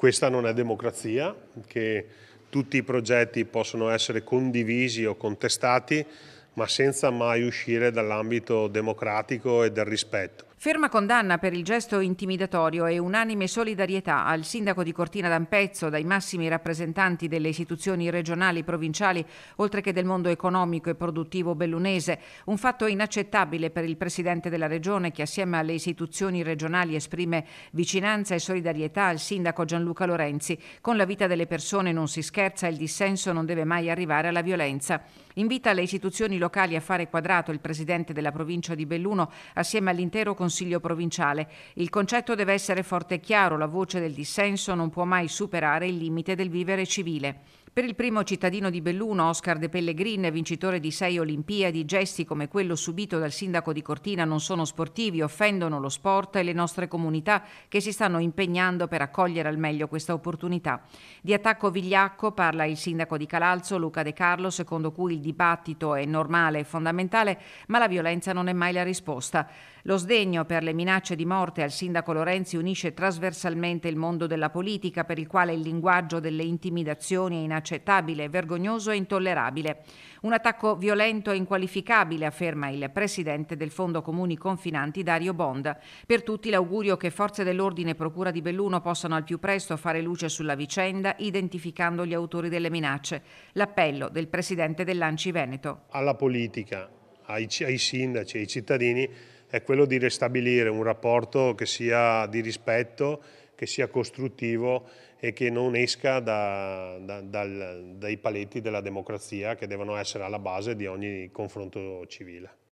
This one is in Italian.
Questa non è democrazia, che tutti i progetti possono essere condivisi o contestati, ma senza mai uscire dall'ambito democratico e del rispetto. Ferma condanna per il gesto intimidatorio e unanime solidarietà al sindaco di Cortina d'Ampezzo, dai massimi rappresentanti delle istituzioni regionali e provinciali, oltre che del mondo economico e produttivo bellunese. Un fatto inaccettabile per il presidente della regione che assieme alle istituzioni regionali esprime vicinanza e solidarietà al sindaco Gianluca Lorenzi. Con la vita delle persone non si scherza il dissenso non deve mai arrivare alla violenza. Invita le istituzioni locali a fare quadrato il presidente della provincia di Belluno assieme all'intero Consiglio Consiglio provinciale. Il concetto deve essere forte e chiaro, la voce del dissenso non può mai superare il limite del vivere civile. Per il primo cittadino di Belluno, Oscar De Pellegrin, vincitore di sei Olimpiadi, gesti come quello subito dal sindaco di Cortina non sono sportivi, offendono lo sport e le nostre comunità che si stanno impegnando per accogliere al meglio questa opportunità. Di attacco vigliacco parla il sindaco di Calalzo, Luca De Carlo, secondo cui il dibattito è normale e fondamentale, ma la violenza non è mai la risposta. Lo sdegno per le minacce di morte al sindaco Lorenzi unisce trasversalmente il mondo della politica per il quale il linguaggio delle intimidazioni è inaccettabile, vergognoso e intollerabile. Un attacco violento e inqualificabile, afferma il presidente del Fondo Comuni Confinanti Dario Bonda. Per tutti l'augurio che Forze dell'Ordine e Procura di Belluno possano al più presto fare luce sulla vicenda, identificando gli autori delle minacce. L'appello del presidente dell'Anci Veneto. Alla politica, ai, ai sindaci, ai cittadini è quello di ristabilire un rapporto che sia di rispetto, che sia costruttivo e che non esca da, da, dal, dai paletti della democrazia che devono essere alla base di ogni confronto civile.